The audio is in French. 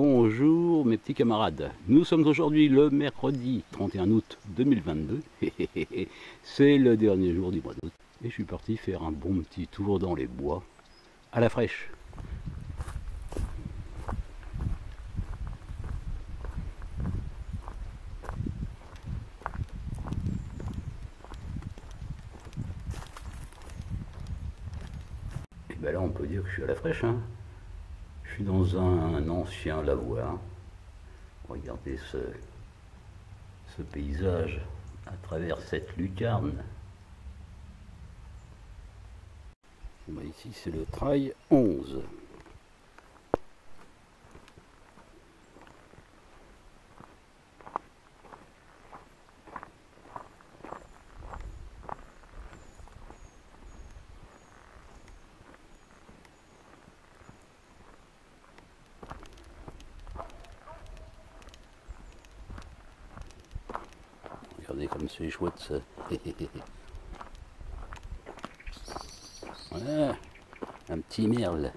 Bonjour mes petits camarades, nous sommes aujourd'hui le mercredi 31 août 2022, c'est le dernier jour du mois d'août. Et je suis parti faire un bon petit tour dans les bois. À la fraîche. Et ben là on peut dire que je suis à la fraîche hein suis dans un, ancien lavoir. Regardez ce, ce paysage à travers cette lucarne. Ici c'est le trail 11. Regardez comme c'est chouette ça. voilà, un petit merle.